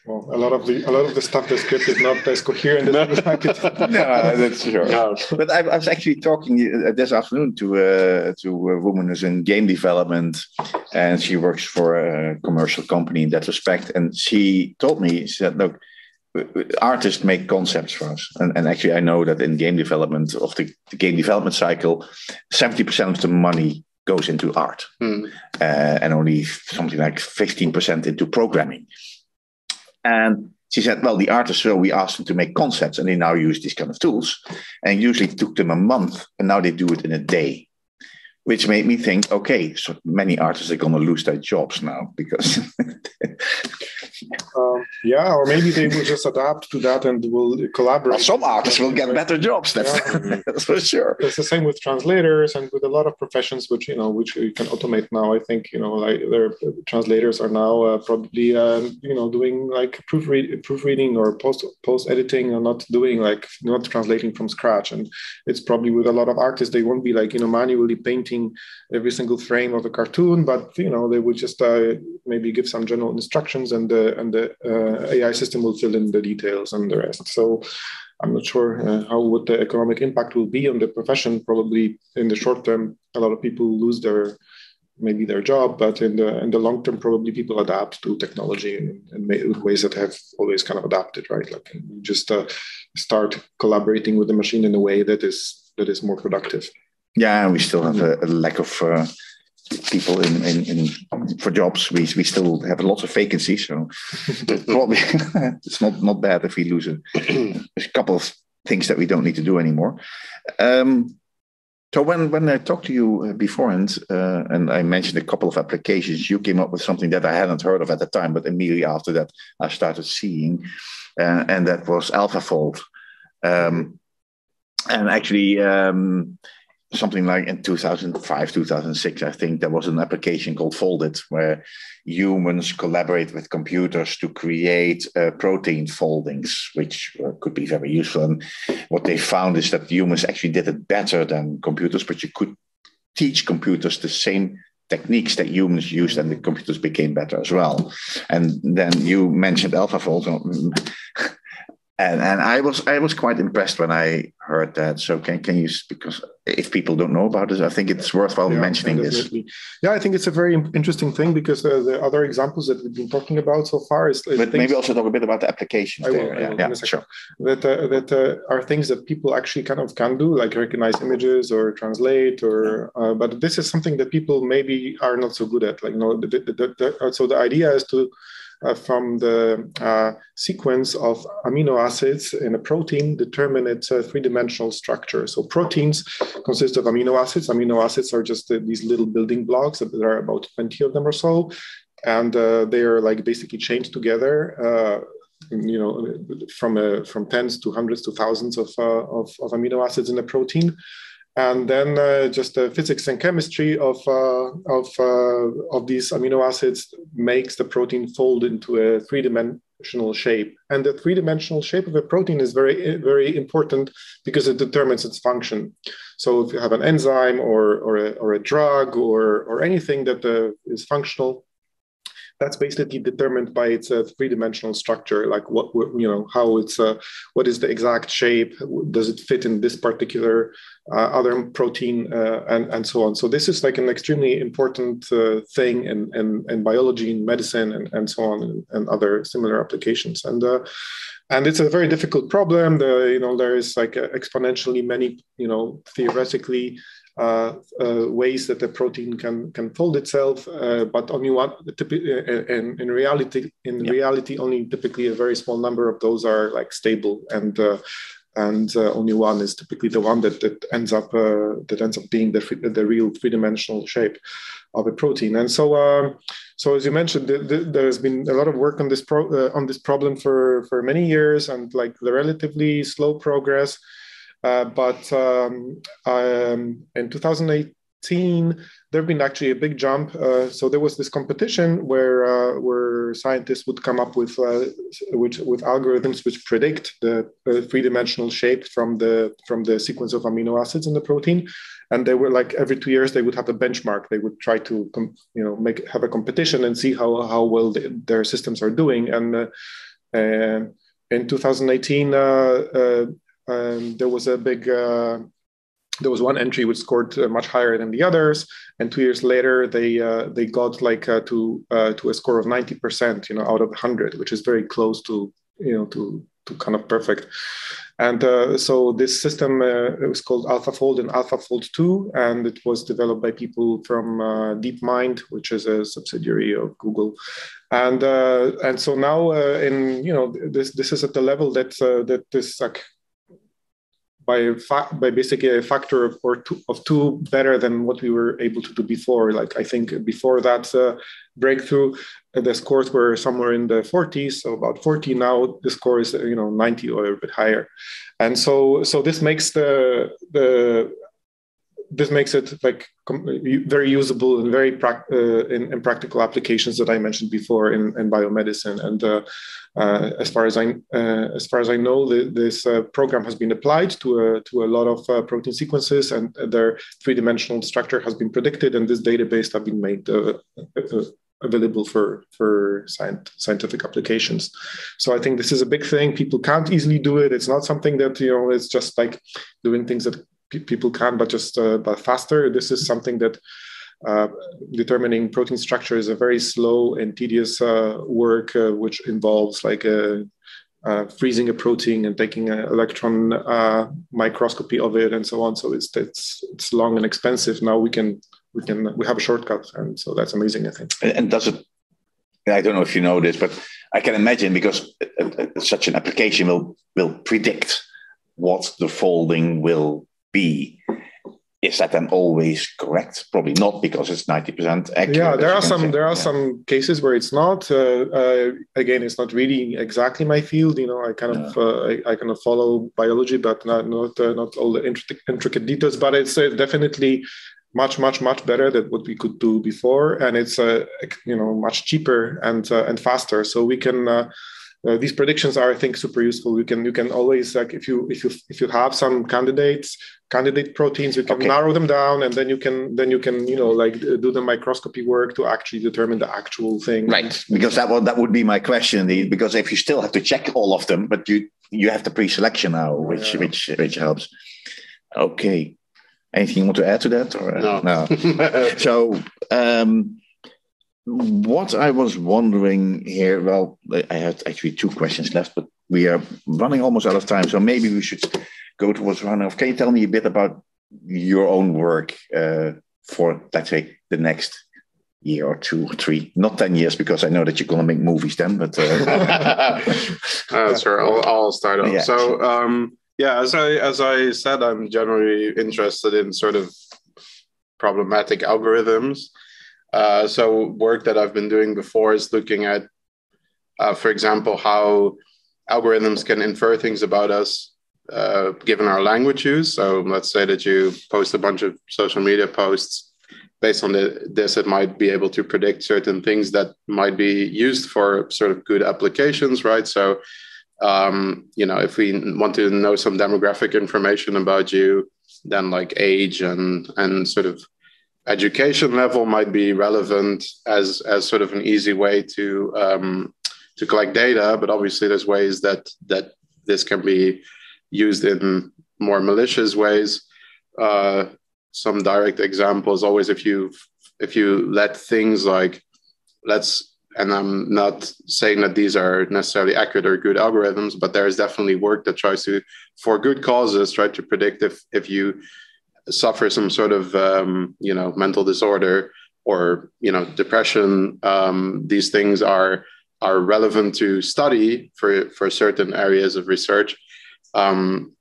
well, a lot of the a lot of the stuff the script is not as coherent no. as no, that's sure. No. But I, I, was actually talking uh, this afternoon to uh, to a woman who's in game development, and she works for a commercial company in that respect. And she told me, she said, "Look, artists make concepts for us, and, and actually, I know that in game development of the, the game development cycle, seventy percent of the money goes into art, mm. uh, and only something like fifteen percent into programming." And she said, well, the artists, so we asked them to make concepts and they now use these kind of tools. And usually it took them a month and now they do it in a day, which made me think, okay, so many artists are going to lose their jobs now because Um, yeah, or maybe they will just adapt to that and will collaborate. Well, some artists will get better jobs. That's, yeah. that's for sure. It's the same with translators and with a lot of professions, which you know, which you can automate now. I think you know, like their translators are now uh, probably uh, you know doing like proofread, proofreading or post post editing, or not doing like not translating from scratch. And it's probably with a lot of artists, they won't be like you know manually painting every single frame of a cartoon, but you know they would just uh, maybe give some general instructions and uh, and the uh, AI system will fill in the details and the rest. So I'm not sure uh, how what the economic impact will be on the profession. Probably in the short term, a lot of people lose their maybe their job, but in the in the long term, probably people adapt to technology in, in ways that have always kind of adapted, right? Like just uh, start collaborating with the machine in a way that is that is more productive. Yeah, we still have a, a lack of uh, people in, in, in, for jobs. We, we still have lots of vacancies, so probably it's not not bad if we lose a, a couple of things that we don't need to do anymore. Um, so when when I talked to you uh, beforehand, uh, and I mentioned a couple of applications, you came up with something that I hadn't heard of at the time, but immediately after that, I started seeing, uh, and that was AlphaFold. Um, and actually, um, something like in 2005 2006 i think there was an application called Foldit where humans collaborate with computers to create uh, protein foldings which uh, could be very useful. And what they found is that humans actually did it better than computers but you could teach computers the same techniques that humans used and the computers became better as well. And then you mentioned AlphaFold and and I was I was quite impressed when I heard that. So can can you because if people don't know about it, I think it's worthwhile yeah, mentioning this. Yeah, I think it's a very interesting thing because uh, the other examples that we've been talking about so far is. But maybe also talk a bit about the applications. I will, there. I will yeah, yeah sure. That uh, that uh, are things that people actually kind of can do, like recognize images or translate, or uh, but this is something that people maybe are not so good at. Like you know, the, the, the, so the idea is to uh, from the uh, sequence of amino acids in a protein determine its uh, three-dimensional structure. So proteins consist of amino acids. Amino acids are just these little building blocks. There are about 20 of them or so. And they are like basically chained together you know from uh, from tens to hundreds to thousands of, uh, of, of amino acids in a protein and then uh, just the physics and chemistry of uh, of uh, of these amino acids makes the protein fold into a three dimensional shape. And the three dimensional shape of a protein is very very important because it determines its function. So if you have an enzyme or or a, or a drug or or anything that uh, is functional that's basically determined by its uh, three-dimensional structure, like what you know how it's uh, what is the exact shape, does it fit in this particular uh, other protein, uh, and and so on. So this is like an extremely important uh, thing in, in, in biology, in medicine, and, and so on, and, and other similar applications. And uh, and it's a very difficult problem. The you know there is like exponentially many you know theoretically ways that the protein can can fold itself, uh, but only one. In, in reality, in reality, only typically a very small number of those are like stable, and and uh, only one is typically the one that, that ends up uh, that ends up being the the real three dimensional shape of a protein. And so, um, so as you mentioned, the, the, there's been a lot of work on this pro, uh, on this problem for for many years, and like the relatively slow progress. Uh, but um, um, in 2018, there have been actually a big jump. Uh, so there was this competition where uh, where scientists would come up with uh, with, with algorithms which predict the three dimensional shape from the from the sequence of amino acids in the protein, and they were like every two years they would have a benchmark. They would try to you know make have a competition and see how how well they, their systems are doing. And uh, in 2018 um, there was a big uh, there was one entry which scored uh, much higher than the others. And two years later they uh, they got like uh, to uh, to a score of 90% you know out of 100 which is very close to you know to to kind of perfect. And uh, so this system it was called AlphaFold and AlphaFold 2 and it was developed by people from DeepMind which is a subsidiary of Google. And and so now in you know this this is at the level that that this like by by basically a factor of or two, of two better than what we were able to do before. Like I think before that uh, breakthrough, uh, the scores were somewhere in the 40s, so about 40. Now the score is you know 90 or a bit higher, and so so this makes the the this makes it like very usable and very uh, in, in, practical applications that I mentioned before in, in biomedicine. And uh, uh, as far as I uh, as far as I know, the, this uh, program has been applied to a to a lot of uh, protein sequences, and their three dimensional structure has been predicted, and this database have been made. available for for scientific applications so i think this is a big thing people can't easily do it it's not something that you know it's just like doing things that people can, but just uh, but faster. This is something that uh, determining protein structure is a very slow and tedious uh, work, uh, which involves like a, uh, freezing a protein and taking an electron uh, microscopy of it and so on. So it's it's it's long and expensive. Now we can we can we have a shortcut, and so that's amazing. I think. And does it? I don't know if you know this, but I can imagine because such an application will will predict what the folding will be is that then always correct? Probably not because it's ninety percent accurate. Yeah, there are some say. there are yeah. some cases where it's not. Uh, uh, again, it's not really exactly my field. You know, I kind of uh, I, I, kind of follow biology, but not not uh, not all the intricate, intricate details. But it's uh, definitely much much much better than what we could do before, and it's uh, you know much cheaper and and faster. So we can uh, these predictions are, I think, super useful. You can you can always like if you if you if you have some candidates candidate proteins, you can okay. narrow them down, and then you can then you can you know like do the microscopy work to actually determine the actual thing. Right, because that would that would be my question. Indeed, because if you still have to check all of them, but you you have the pre-selection now, which yeah. which which helps. Okay. Anything you want to add to that? Or no. no. so. Um, what I was wondering here, well, I had actually two questions left, but we are running almost out of time. So maybe we should go towards running off. Can you tell me a bit about your own work uh, for, let's say, the next year or two or three? Not 10 years, because I know that you're going to make movies then, but. Uh... uh, sure, I'll, I'll start off. Yeah, so, sure. um, yeah, as I, as I said, I'm generally interested in sort of problematic algorithms. Uh, so work that I've been doing before is looking at, uh, for example, how algorithms can infer things about us uh, given our language use. So let's say that you post a bunch of social media posts. Based on the, this, it might be able to predict certain things that might be used for sort of good applications, right? So, um, you know, if we want to know some demographic information about you, then like age and and sort of education level might be relevant as as sort of an easy way to um, to collect data, but obviously there's ways that that this can be used in more malicious ways. Uh, some direct examples always if you if you let things like let's and I'm not saying that these are necessarily accurate or good algorithms, but there is definitely work that tries to, for good causes, try to predict if if you suffer some sort of um, you know mental disorder or you know depression. Um, these things are are relevant to study for for certain areas of research. Um,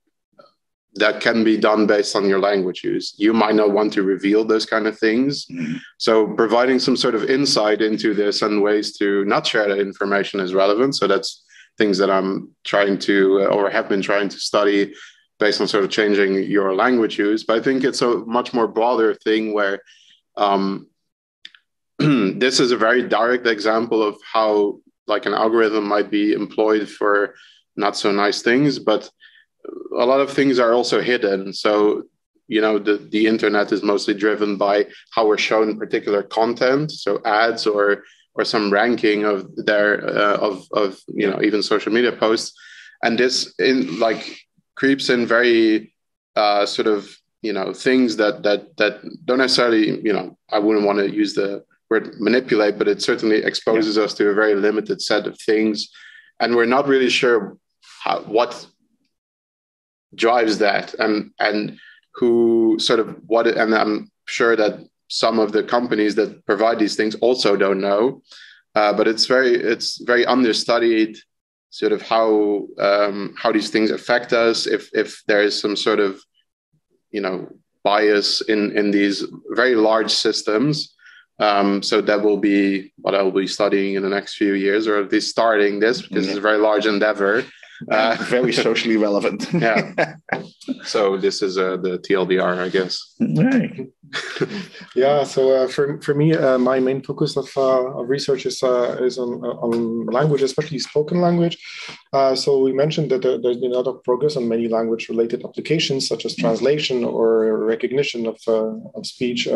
that can be done based on your language use. You might not want to reveal those kind of things. Mm-hmm. So providing some sort of insight into this and ways to not share that information is relevant. So that's things that I'm trying to or have been trying to study based on sort of changing your language use. But I think it's a much more broader thing where um, this is a very direct example of how like an algorithm might be employed for not so nice things, but a lot of things are also hidden. So, you know, the, the internet is mostly driven by how we're shown particular content, so ads or or some ranking of their uh, of of you know even social media posts, and this in like creeps in very uh, sort of you know things that that that don't necessarily you know I wouldn't want to use the word manipulate, but it certainly exposes yeah. us to a very limited set of things, and we're not really sure how, what drives that and and who sort of what and i'm sure that some of the companies that provide these things also don't know uh, but it's very it's very understudied sort of how um, how these things affect us if if there is some sort of you know bias in in these very large systems um, so that will be what I will be studying in the next few years, or at least starting this because it's a very large endeavor. Uh, very socially relevant. yeah. So this is uh, the TLDR, I guess. Right. yeah. So uh, for for me, uh, my main focus of, uh, of research is uh, is on on language, especially spoken language. so we mentioned that there, has been a lot of progress on many language related applications, such as translation or recognition of of speech.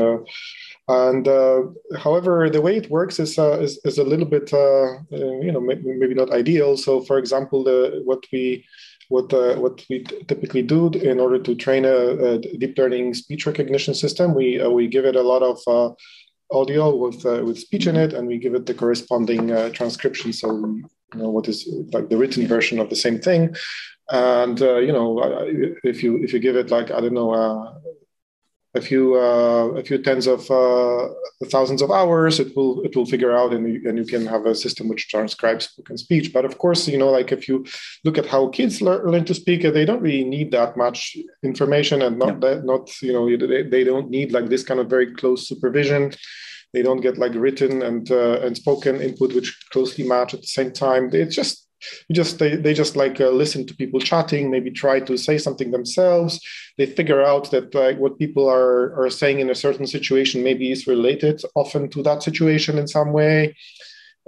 And uh, however, the way it works is uh, is, is, a little bit, uh, uh you know, maybe, not ideal. So, for example, the, what we what uh, what we typically do in order to train a, a deep learning speech recognition system, we uh, we give it a lot of audio with with speech in it, and we give it the corresponding transcription. So, you know, what is like the written version of the same thing. And you know, if you if you give it like I don't know a few uh, a few tens of uh, thousands of hours it will it will figure out and you, and you can have a system which transcribes spoken speech. But of course you know like if you look at how kids learn, learn to speak they don't really need that much information and not that not you know they, they don't need like this kind of very close supervision. They don't get like written and uh, and spoken input which closely match at the same time. It's just you just they, they just like uh, listen to people chatting maybe try to say something themselves. They figure out that like what people are are saying in a certain situation maybe is related often to that situation in some way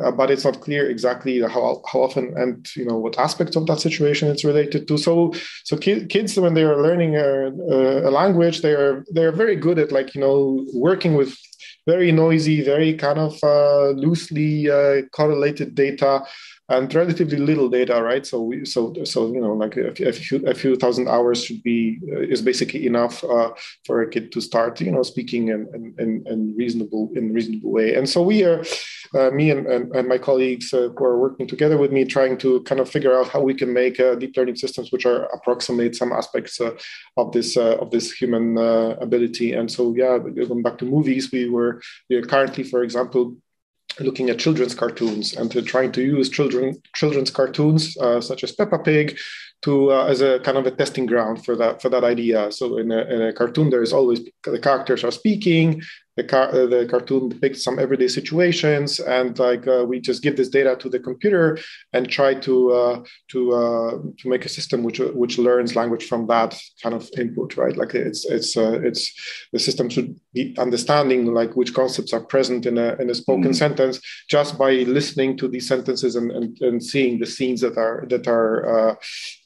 uh, but it's not clear exactly how, how often and you know what aspects of that situation it's related to. So so ki- kids when they are learning a, a language they are they are very good at like you know working with very noisy very kind of uh, loosely uh, correlated data and relatively little data, right? So we, so so you know, like a, a few a few thousand hours should be uh, is basically enough uh, for a kid to start, you know, speaking in in, in reasonable in reasonable way. And so we are, uh, me and, and, and, my colleagues uh, who are working together with me, trying to kind of figure out how we can make uh, deep learning systems which are approximate some aspects uh, of this of this human ability. And so yeah, going back to movies, we were we are currently, for example looking at children's cartoons and trying to use children children's cartoons uh, such as Peppa Pig to uh, as a kind of a testing ground for that for that idea. So in a, in a cartoon, there is always the characters are speaking, the, car- uh, the cartoon depicts some everyday situations and like uh, we just give this data to the computer and try to uh, to uh, to make a system which which learns language from that kind of input right like it's it's uh, it's the system should be understanding like which concepts are present in a in a spoken mm-hmm. sentence just by listening to these sentences and, and, and seeing the scenes that are that are uh,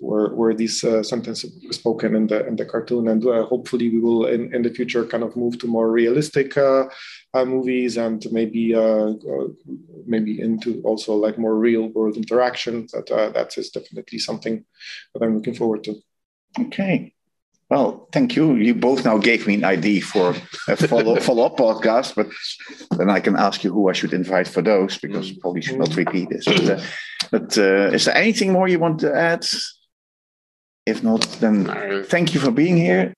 where these uh, sentences spoken in the in the cartoon, and uh, hopefully we will in, in the future kind of move to more realistic uh, movies and maybe maybe into also like more real world interaction. That that is definitely something that I'm looking forward to. Okay. Well, thank you. You both now gave me an idea for a follow follow up podcast, but then I can ask you who I should invite for those because probably should not repeat this. But, uh, but uh, is there anything more you want to add? If not, then thank you for being here.